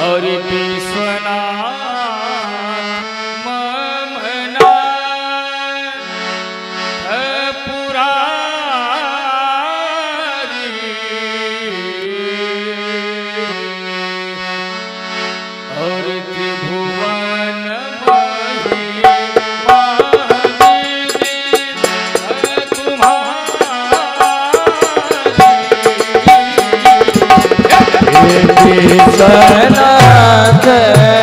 और विश्वनाथ तुम्हारी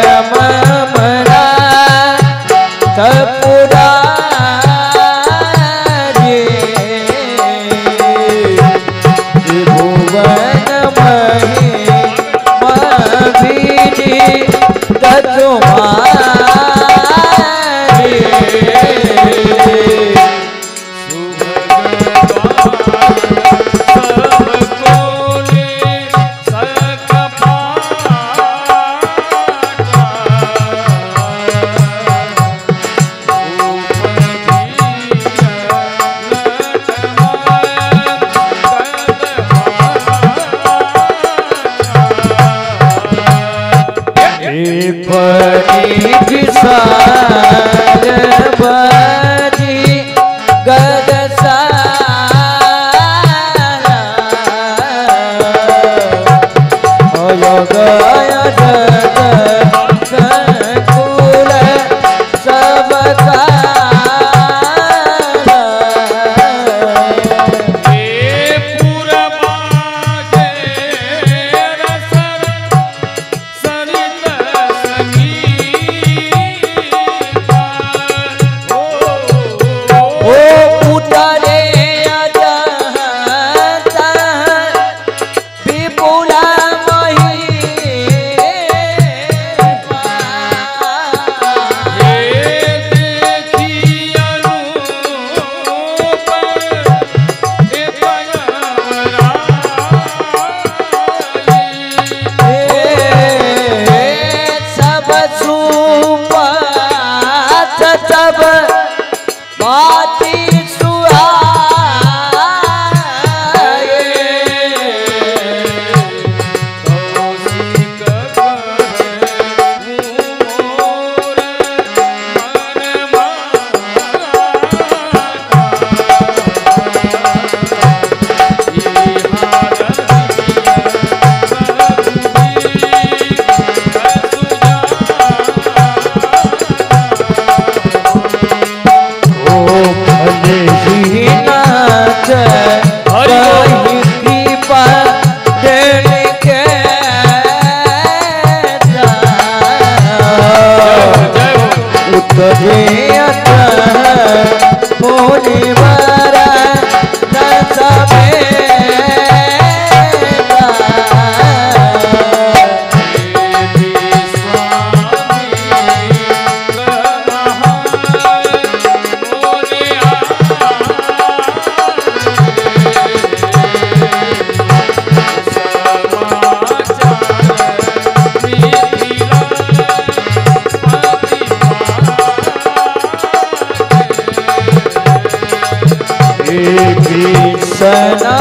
सना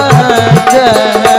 जन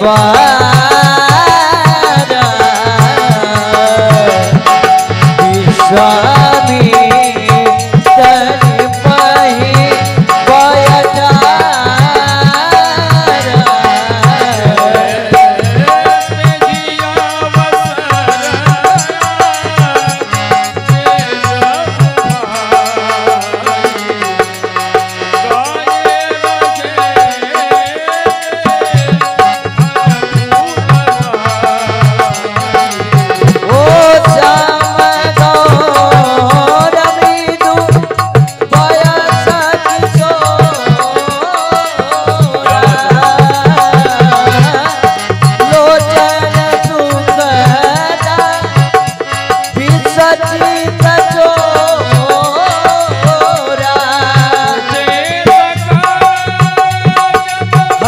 বাবা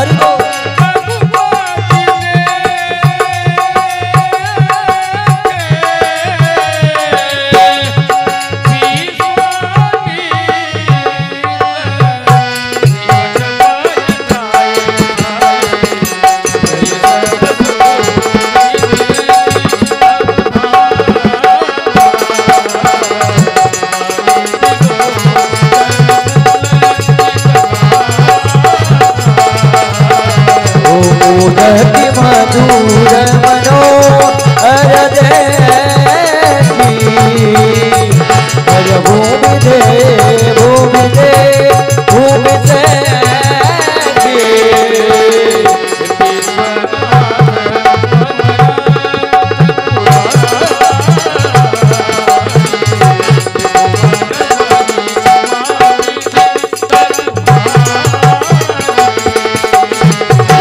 हर मोदक मधुर मनो हर देवी हर भूमि देवी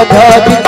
राधा जी